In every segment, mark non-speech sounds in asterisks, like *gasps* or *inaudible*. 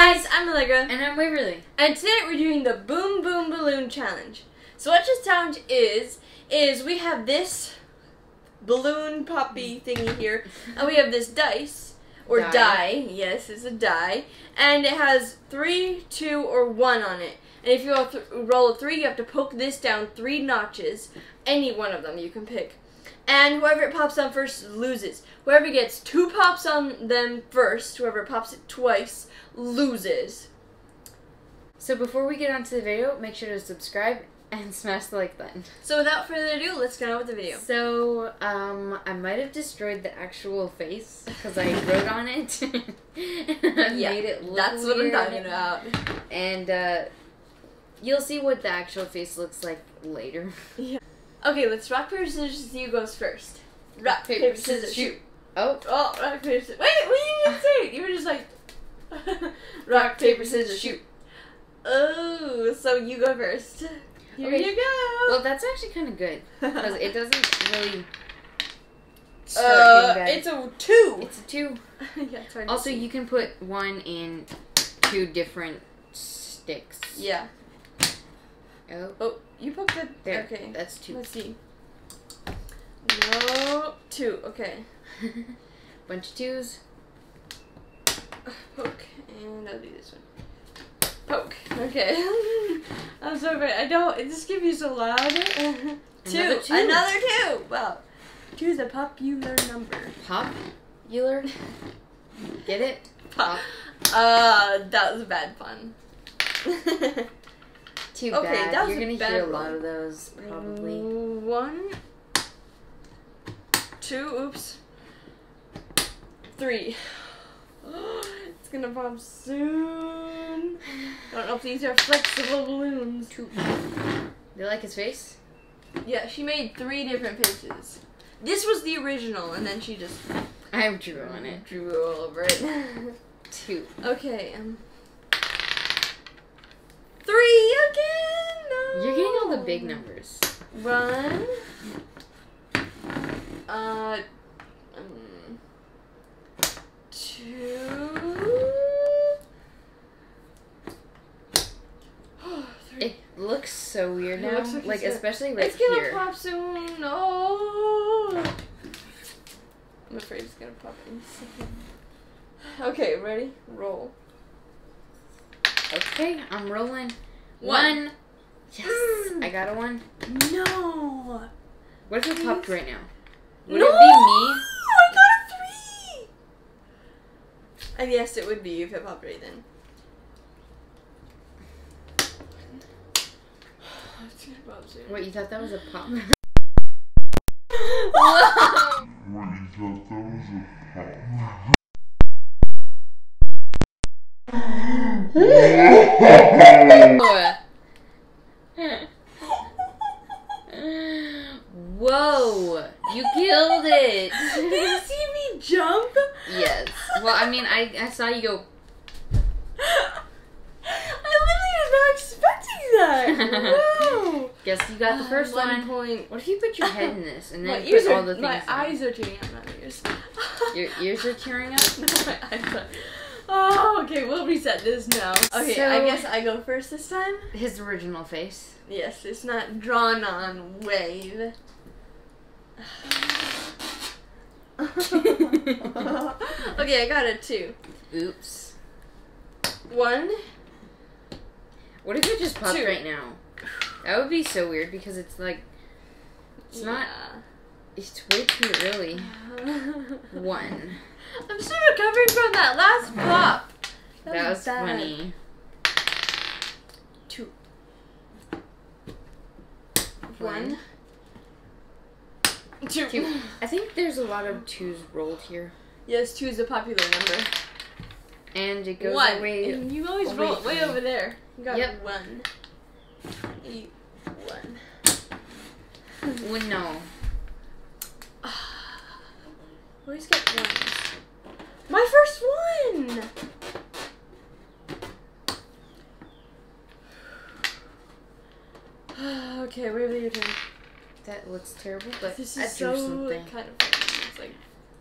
guys, I'm Allegra, And I'm Waverly. and today we're doing the Boom Boom Balloon Challenge. So what this challenge is, is we have this balloon poppy thingy here, and we have this dice, or die. Die. yes, it's a die, and it has three, two, or one on it. And if you roll, roll a three, you have to poke this down three notches, any one of them you can pick. And whoever it pops on first loses. Whoever gets two pops on them first, whoever pops it twice, loses. So before we get on to the video, make sure to subscribe and *laughs* smash the like button. So without further ado, let's get on with the video. So, um, I might have destroyed the actual face because I *laughs* wrote on it. *laughs* Yeah, made it look That's what I'm talking about. And, uh, you'll see what the actual face looks like later. Okay, let's rock, paper, scissors, You goes first. Rock, paper, scissors, shoot. Oh, Oh, rock, paper, scissors. Wait, what you didn't say. You were just like, *laughs* rock, paper, scissors, shoot. Oh, so you go first. Here Okay. you go. well, that's actually kind of good because it doesn't really uh, it's a two. It's a two. *laughs* yeah, it's hard to Also, you can put one in two different sticks. Yeah. Oh, Oh, you poked it. there. Okay. That's two. Let's see. No, two. Okay. *laughs* Bunch of twos. Poke, and I'll do this one. Poke. Okay. *laughs* I'm so. I don't. It just give you so loud. *laughs* two. Another two. Another two. Wow. Two is a popular number. Pop. Euler. Get it? Pop. Uh, that was bad fun. Too Okay, bad. that was You're a gonna bad hear a lot of those probably. One. Two. Oops. Three. *gasps* it's gonna pop soon. I don't know if these are flexible balloons. Two. You like his face? Yeah, she made three different faces. This was the original, and then she just I have drew on it. drew all over it. *laughs* Two. okay, um. Three again! No! You're getting all the big numbers. One. Uh. Um, two. It looks so weird now. like like it's gonna- especially right it's gonna here. pop soon. No. I'm afraid it's gonna pop in a second. *laughs* Okay, ready? Roll. Okay, I'm rolling. One. One. Yes. Mm. I got a one. No. What if it popped right now? Would no! it be me? I got a three. And yes, it would be you if it popped right then. It's gonna pop soon. What, you thought that was a pop? *laughs* What you thought that was a Whoa! You killed it! Did you see me jump? yes. Well, I mean, I, I saw you go. I literally was not expecting that. Whoa. *laughs* Guess you got the uh, first One one. point. What if you put your head in this and My then put are, all the things? my in? eyes are tearing up, not my ears. Your ears are tearing up. *laughs* No, my eyes are. Oh, okay, we'll reset this now. Okay, I guess I go first this time. His original face. Yes, it's not drawn on wave. *laughs* okay, I got a two. Oops. One. What if it just popped Two. right now? That would be so weird because it's like it's not. It's way too early. *laughs* One. I'm still recovering from that last pop. That was bad. funny. Two. One. One. Two. Two. I think there's a lot of twos rolled here, Yes, two is a popular number. and it goes one. away. And you always roll it way over there. You got Yep. one. You, one. Well, no. Always get ones. My first one! *sighs* okay, wait, wait, your turn. That looks terrible, but This I is drew so something. kind of funny. It's like,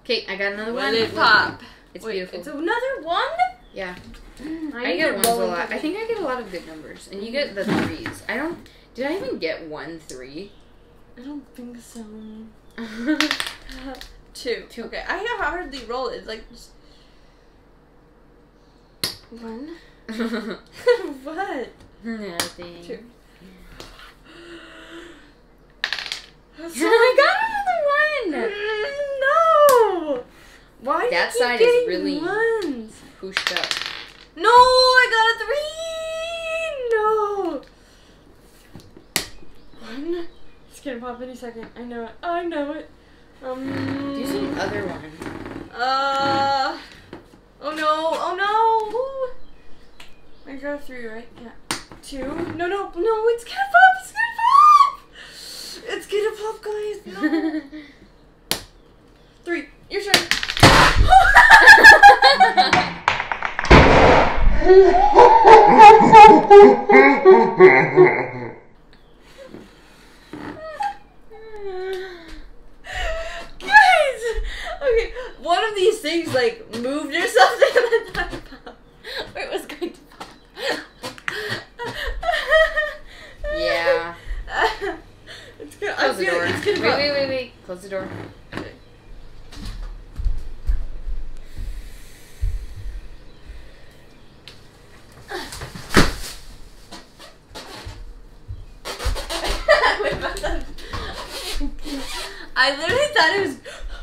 Okay, I got another one. it pop. It's Wait, beautiful. It's another one? yeah. Mm, I I get ones a lot. put I think I get a lot of good numbers, and you get the threes. I don't. Did I even get one three? I don't think so. *laughs* Two. Two. Okay, I hardly roll it. Like just one. *laughs* *laughs* what? Nothing. Two. That's *gasps* so I got another one. *laughs* No. Why? That side is really- ones. Pushed up. No, I got a three. No. One. It's gonna pop any second. I know it. I know it. Um. Do some other one. Uh. Oh no! Oh no! I got three, right? Yeah. Two. No, no, no! It's gonna pop! It's gonna pop! It's gonna pop, guys! No. *laughs* three. Your turn. Guys! *laughs* *laughs* Okay, one of these things like moved or *laughs* something and then popped. Or it was going to pop. Yeah. it's gonna, I Close the door. it's gonna Wait, wait, wait, wait. Close the door. Wait, but then- I literally thought it was.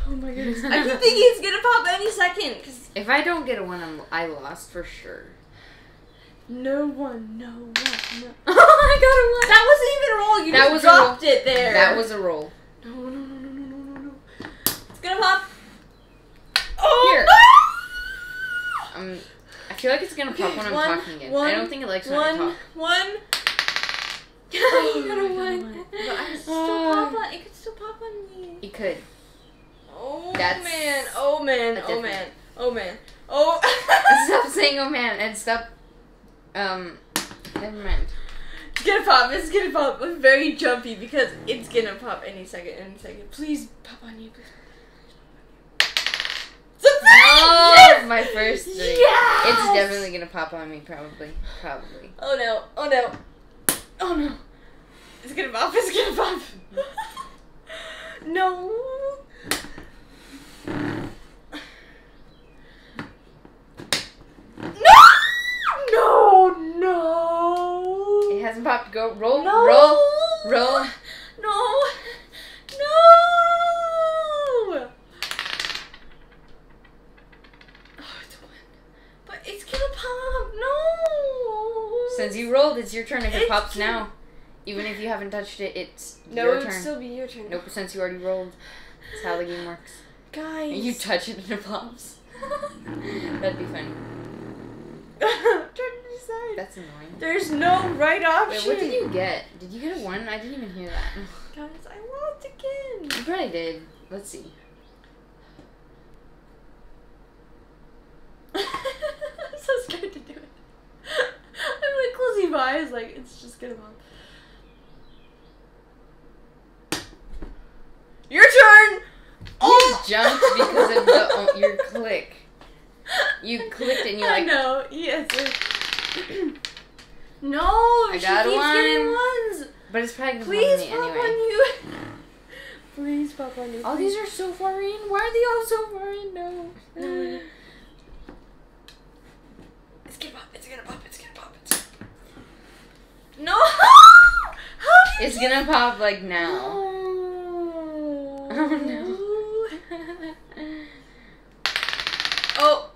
Oh my goodness! I keep thinking it's gonna pop any second. Cause If I don't get a one, I'm, I lost for sure. no one, no one, no. *laughs* oh, I got a one. That wasn't even a roll. You That just was dropped it there. That was a roll. No, no, no, no, no, no, no, no. It's gonna pop. Oh Here. no! Um, I feel like it's gonna pop Okay, when I'm one, talking again. one, I don't think it likes when One, I talk. one. Oh, you got a *laughs* I got a one. one. But I still Oh. pop on. It could still pop on me. You could. Oh That's man! Oh man! Oh man! Oh man! Oh. *laughs* stop saying oh man and stop. Um, never mind. It's gonna pop. It's gonna pop. I'm very jumpy because it's gonna pop any second. Any second. Please pop on you. Oh, Yes! my first three. Yes! It's definitely gonna pop on me, probably. Probably. Oh no! Oh no! Oh no! It's gonna pop! It's gonna pop! *laughs* No! No! Hasn't popped. Go roll, No! roll, roll. No! No! Oh, it's one. But it's gonna pop! No! Since you rolled, it's your turn. If it It's pops now, even if you haven't touched it, it's No, your it would still be your turn. Nope, since you already rolled. That's how the game works. Guys. You touch it and it pops. *laughs* That'd be funny. *laughs* Decide. That's annoying. There's no right option. Wait, what did you get? Did you get a one? I didn't even hear that. Guys, I lost again. You probably did. Let's see. I'm *laughs* so scared to do it. I'm like closing my eyes, like it's just gonna pop. Your turn. You oh! jumped because of the *laughs* oh, your click. You clicked and you I like. know. Yes. *coughs* no. I she keeps getting one. ones. But it's probably Please pop pop on anyway. you. *laughs* Please pop on you. All these are so far in. Why are they all so far in? No. No. *sighs* It's gonna pop. It's gonna pop. It's gonna pop. It's... No. *laughs* How It's gonna pop like now. Oh, Oh no. *laughs* Oh.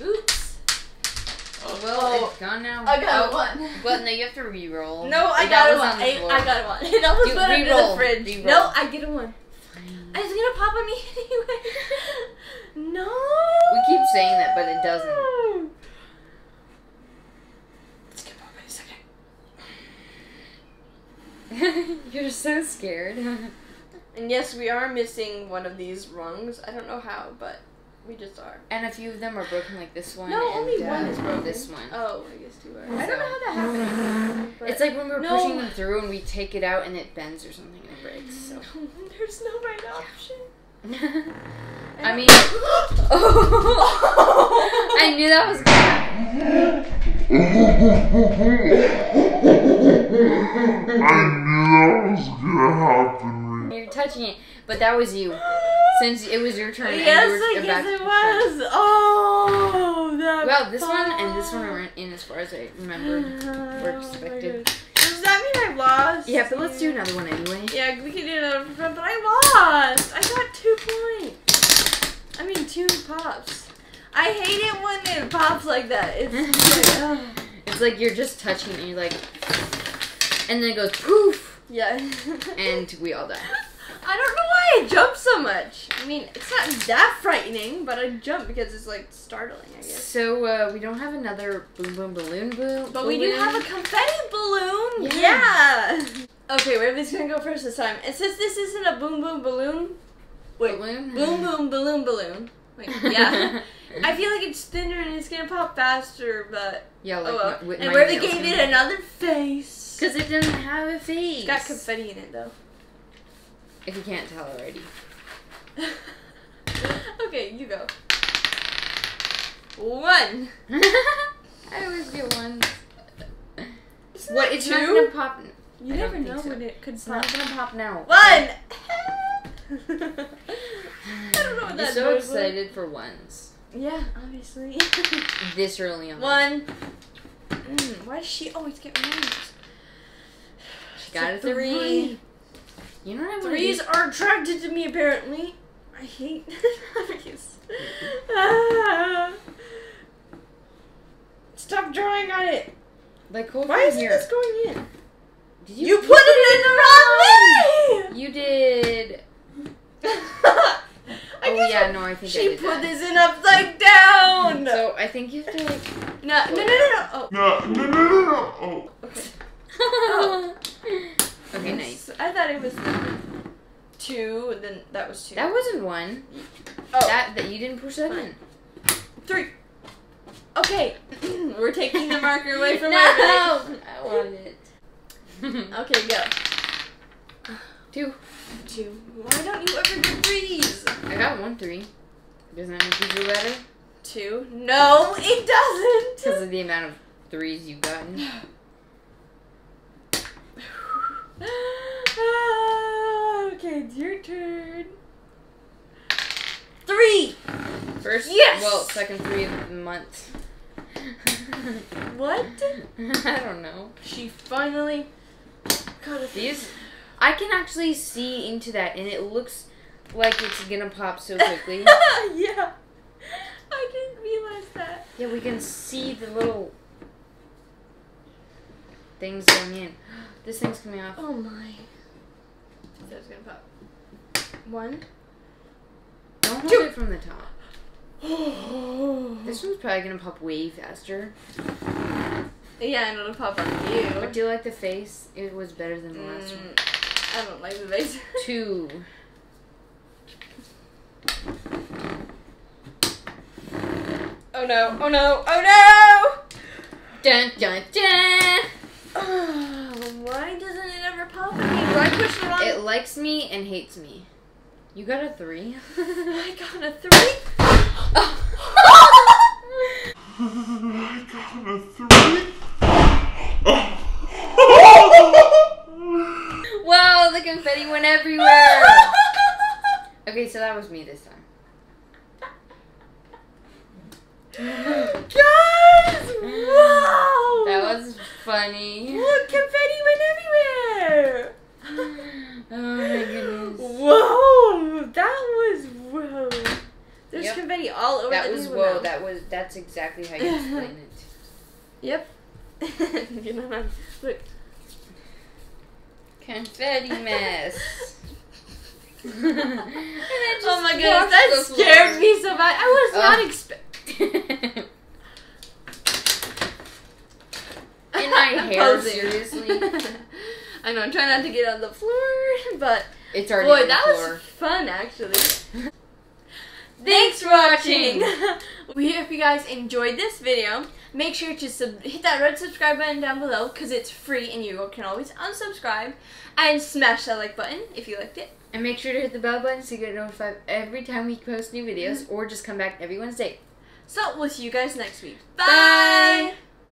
Oops. well, Oh. it's gone now. I got oh, one. But no, you have to re-roll. No, I got a one. I. I got a one. *laughs* It almost You went under the fridge. Re-roll. No, I get a one. Fine. It's gonna pop on me *laughs* anyway. no. We keep saying that, but it doesn't. It's gonna pop any second. *laughs* You're so scared. And yes, we are missing one of these rungs. I don't know how, but we just are. and a few of them are broken, like this one. No, and, only uh, one is broken. This one. Oh, I guess two are. So- I don't know how that happened. It's like when we're No. pushing them through and we take it out and it bends or something and it breaks. So. *laughs* There's no right option. *laughs* I mean, *laughs* I knew that was gonna happen. I knew that was gonna happen. You're touching it, but that was you. *gasps* Since it was your turn, Yes, and you were I guess it was. Oh, that. Well, this one and this one aren't in as far as I remember. *sighs* were Oh expected. goodness. Does that mean I lost? Yeah, but let's do another one anyway. Yeah, we can do another one, but I lost. I got two points. I mean, two pops. I hate it when it pops like that. It's *laughs* like. It's like you're just touching it and you're like, and then it goes poof, yeah. *laughs* and we all die. I don't know why I jump so much. I mean, it's not that frightening, but I jump because it's like startling, I guess. So uh, we don't have another boom boom balloon boom. But we do have a confetti balloon. Yeah. Yeah. Okay, Waverly's gonna go first this time. And since this isn't a boom boom balloon, wait, balloon. boom boom balloon balloon. Wait, *laughs* yeah. I feel like it's thinner and it's gonna pop faster, but Yeah, like oh well. and Waverly nails gave it another face. Because it doesn't have a face. It's got confetti in it though. If you can't tell already. *laughs* okay, you go. One. *laughs* I always get one. Isn't What? It's not two? gonna pop. You I don't never know so. when it could It's pop. not gonna pop now. One. *laughs* I don't know what that so excited for ones. Yeah, obviously. This early on. One. Mm, why does she always get ones? She got a It's a three. You know what I want Threes are attracted to me, apparently. I hate *laughs* threes. Ah. Stop drawing on it. Like hold Why isn't here. this going in? Did You, put it in the wrong way. You did. *laughs* I Oh yeah, no, I think I She did put that. this in upside down. So I think you have to like. no, no, no, no, no. Oh, No, no, no, no, no. Oh. okay. *laughs* okay, nice. I thought it was two, and then that was two. That wasn't one. oh, That that you didn't push that in. three. Okay, *clears throat* we're taking the marker away from no, Waverly. I want it. *laughs* Okay, go. *sighs* Two. Two. Why don't you ever get threes? I got one three. Doesn't that make you feel better? Two. No, it doesn't. Because of the amount of threes you've gotten. *sighs* *sighs* *gasps* okay, it's your turn. Three. First, Yes! well, second three of the month. *laughs* What? *laughs* I don't know. She finally got a These, I can actually see into that, and it looks like it's gonna pop so *laughs* quickly. yeah. I didn't realize that. yeah, we can see the little things going in. This thing's coming off. Oh my. So That's gonna pop. One. Don't hold Two. it from the top. *gasps* This one's probably gonna pop way faster. yeah, and it'll pop on you. But do you like the face? It was better than the last one. Mm, I don't like the face. *laughs* Two. oh no! Oh no! Oh no! Dun dun dun. *sighs* *sighs* *sighs* I *laughs* push the wrong? It likes me and hates me. You got a three. *laughs* I got a three. Oh. I got a three. wow, the confetti went everywhere. *laughs* Okay, so that was me this time. Guys! Wow! That was funny. Look, confetti went everywhere! Oh my goodness. Whoa! That was whoa. There's Yep. confetti all over That was whoa. now. That was that's exactly how you explain it. *laughs* Yep. *laughs* you know, man. Look. Confetti mess. *laughs* Oh my goodness, that scared me so bad. I was oh. not Oh. expecting. In my I'm hair, posing. seriously. I know, I'm trying not to get on the floor, but It's already boy, on the that floor. was fun actually. Thanks for watching. *laughs* we hope you guys enjoyed this video. Make sure to sub- hit that red subscribe button down below because it's free and you can always unsubscribe. And smash that like button if you liked it. And make sure to hit the bell button so you get notified every time we post new videos, Mm-hmm. or just come back every Wednesday. So we'll see you guys next week. Bye.